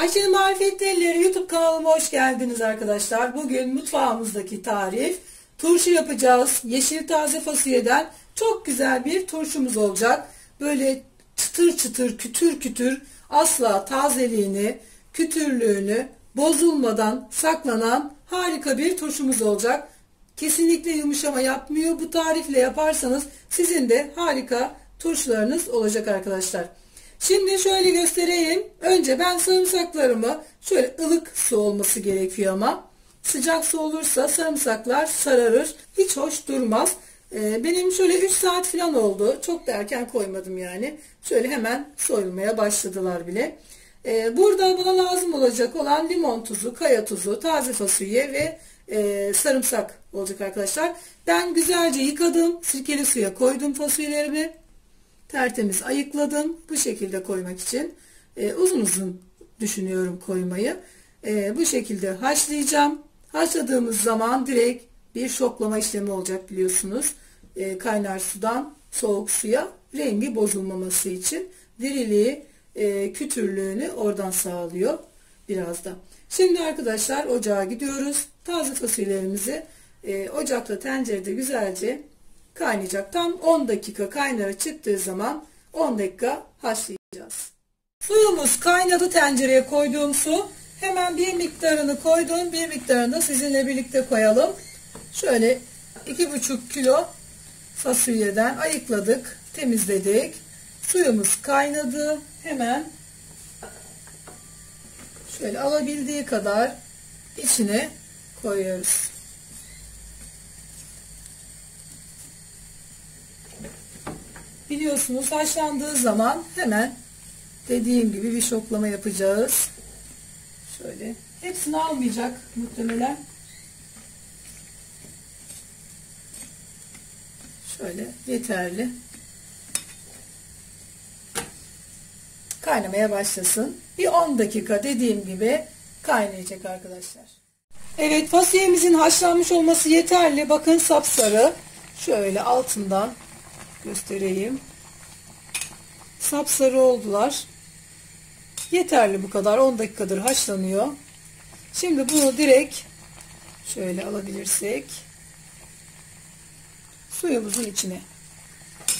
Ayşe'nin Marifetleri YouTube kanalıma hoş geldiniz arkadaşlar. Bugün mutfağımızdaki tarif turşu yapacağız. Yeşil taze fasulyeden çok güzel bir turşumuz olacak. Böyle çıtır çıtır kütür kütür asla tazeliğini, kütürlüğünü bozulmadan saklanan harika bir turşumuz olacak. Kesinlikle yumuşama yapmıyor. Bu tarifle yaparsanız sizin de harika turşularınız olacak arkadaşlar. Şimdi şöyle göstereyim. Önce ben sarımsaklarımı şöyle ılık su olması gerekiyor ama sıcak su olursa sarımsaklar sararır. Hiç hoş durmaz. Ee, benim şöyle 3 saat falan oldu. Çok da erken koymadım yani. Şöyle hemen soyulmaya başladılar bile. Ee, burada bana lazım olacak olan limon tuzu, kaya tuzu, taze fasulye ve e, sarımsak olacak arkadaşlar. Ben güzelce yıkadım. Sirkeli suya koydum fasulyelerimi tertemiz ayıkladım. Bu şekilde koymak için e, uzun uzun düşünüyorum koymayı. E, bu şekilde haşlayacağım. Haşladığımız zaman direkt bir şoklama işlemi olacak biliyorsunuz. E, kaynar sudan soğuk suya rengi bozulmaması için diriliği, e, kütürlüğünü oradan sağlıyor biraz da. Şimdi arkadaşlar ocağa gidiyoruz. Taze fasulyelerimizi e, ocakta tencerede güzelce kaynayacak. Tam 10 dakika kaynara çıktığı zaman 10 dakika haşlayacağız. Suyumuz kaynadı tencereye koyduğum su. Hemen bir miktarını koydum. Bir miktarını sizinle birlikte koyalım. Şöyle 2,5 kilo fasulyeden ayıkladık. Temizledik. Suyumuz kaynadı. Hemen şöyle alabildiği kadar içine koyuyoruz. Biliyorsunuz haşlandığı zaman hemen dediğim gibi bir şoklama yapacağız. Şöyle. Hepsini almayacak muhtemelen. Şöyle yeterli. Kaynamaya başlasın. Bir 10 dakika dediğim gibi kaynayacak arkadaşlar. Evet fasulyemizin haşlanmış olması yeterli. Bakın sapsarı. Şöyle altından göstereyim. Sapsarı oldular. Yeterli bu kadar. 10 dakikadır haşlanıyor. Şimdi bunu direkt şöyle alabilirsek suyumuzun içine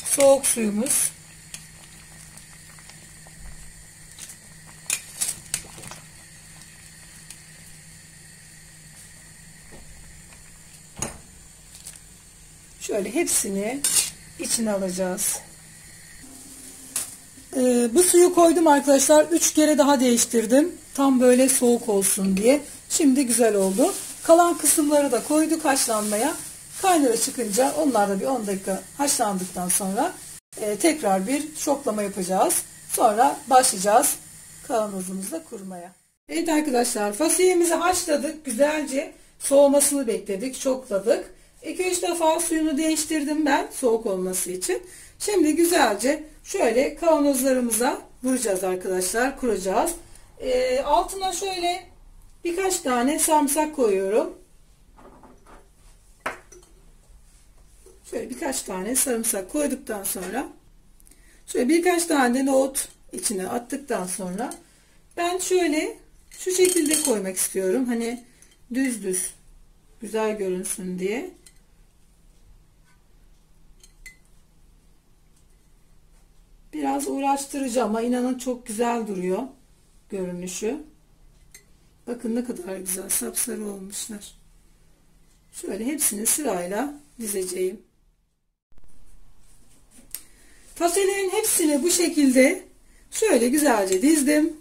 soğuk suyumuz şöyle hepsini içine alacağız. Ee, bu suyu koydum arkadaşlar. 3 kere daha değiştirdim. Tam böyle soğuk olsun diye. Şimdi güzel oldu. Kalan kısımları da koyduk haşlanmaya. Kaynara çıkınca onlar da bir 10 dakika haşlandıktan sonra e, tekrar bir şoklama yapacağız. Sonra başlayacağız kavanozumuzda kurmaya. Evet arkadaşlar fasulyemizi haşladık. Güzelce soğumasını bekledik. Çokladık. 2-3 defa suyunu değiştirdim ben soğuk olması için. Şimdi güzelce şöyle kavanozlarımıza vuracağız arkadaşlar. Kuracağız. Ee, altına şöyle birkaç tane sarımsak koyuyorum. Şöyle birkaç tane sarımsak koyduktan sonra şöyle birkaç tane de nohut içine attıktan sonra ben şöyle şu şekilde koymak istiyorum. Hani düz düz güzel görünsün diye. Biraz uğraştırıcı ama inanın çok güzel duruyor görünüşü. Bakın ne kadar güzel sapsarı olmuşlar. Şöyle hepsini sırayla dizeceğim. Fasulyelerin hepsini bu şekilde şöyle güzelce dizdim.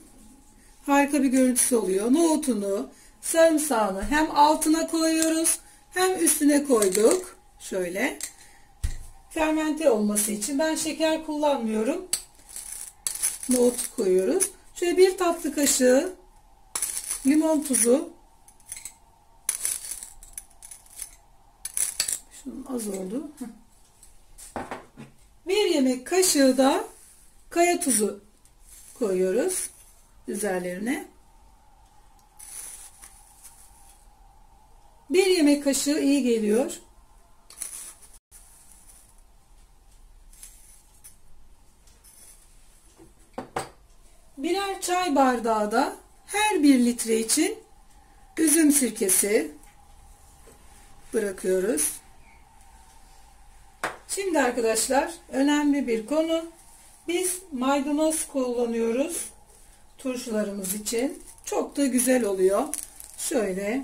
Harika bir görüntüsü oluyor. Nohutunu, sarımsağını hem altına koyuyoruz hem üstüne koyduk. Şöyle fermente olması için ben şeker kullanmıyorum. Nohut koyuyoruz. Şöyle bir tatlı kaşığı limon tuzu. Şunun az oldu. Bir yemek kaşığı da kaya tuzu koyuyoruz üzerlerine. Bir yemek kaşığı iyi geliyor. Birer çay bardağı da Her bir litre için üzüm sirkesi bırakıyoruz. Şimdi arkadaşlar önemli bir konu. Biz maydanoz kullanıyoruz turşularımız için. Çok da güzel oluyor. Şöyle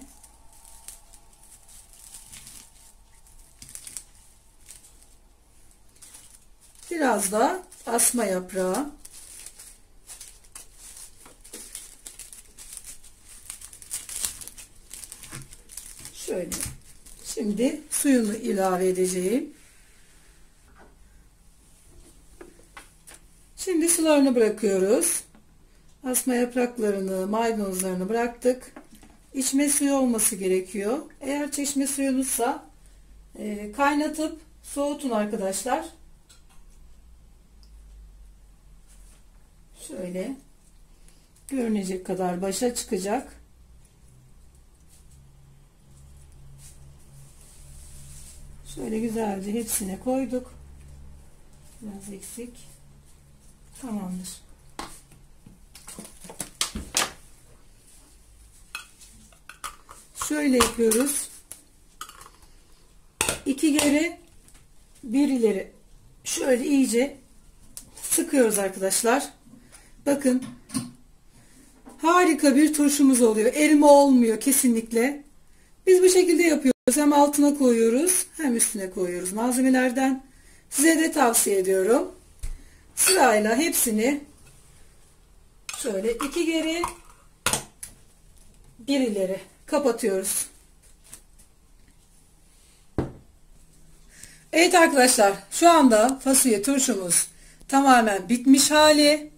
biraz da asma yaprağı şöyle şimdi suyunu ilave edeceğim Şimdi sularını bırakıyoruz. Asma yapraklarını, maydanozlarını bıraktık. İçme suyu olması gerekiyor. Eğer çeşme suyunuzsa e, kaynatıp soğutun arkadaşlar. Şöyle görünecek kadar başa çıkacak. Şöyle güzelce hepsine koyduk. Biraz eksik. Tamamdır. Şöyle yapıyoruz. İki geri bir ileri şöyle iyice sıkıyoruz arkadaşlar. Bakın harika bir turşumuz oluyor. Erime olmuyor kesinlikle. Biz bu şekilde yapıyoruz. Hem altına koyuyoruz hem üstüne koyuyoruz malzemelerden. Size de tavsiye ediyorum. Sırayla hepsini şöyle iki geri bir ileri kapatıyoruz. Evet arkadaşlar şu anda fasulye turşumuz tamamen bitmiş hali.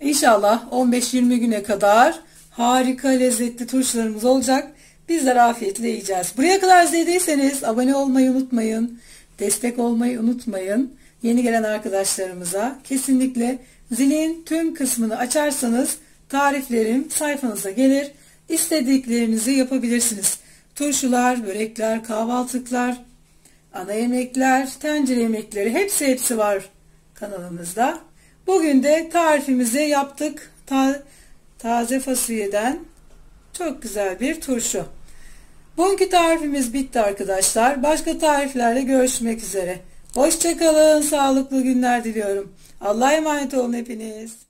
İnşallah 15-20 güne kadar harika lezzetli turşularımız olacak. Bizler afiyetle yiyeceğiz. Buraya kadar izlediyseniz abone olmayı unutmayın. Destek olmayı unutmayın yeni gelen arkadaşlarımıza kesinlikle zilin tüm kısmını açarsanız tariflerim sayfanıza gelir. İstediklerinizi yapabilirsiniz. Turşular, börekler, kahvaltılıklar, ana yemekler, tencere yemekleri hepsi hepsi var kanalımızda. Bugün de tarifimizi yaptık. Ta taze fasulyeden çok güzel bir turşu. Bugünkü tarifimiz bitti arkadaşlar. Başka tariflerle görüşmek üzere. Hoşçakalın, sağlıklı günler diliyorum. Allah'a emanet olun hepiniz.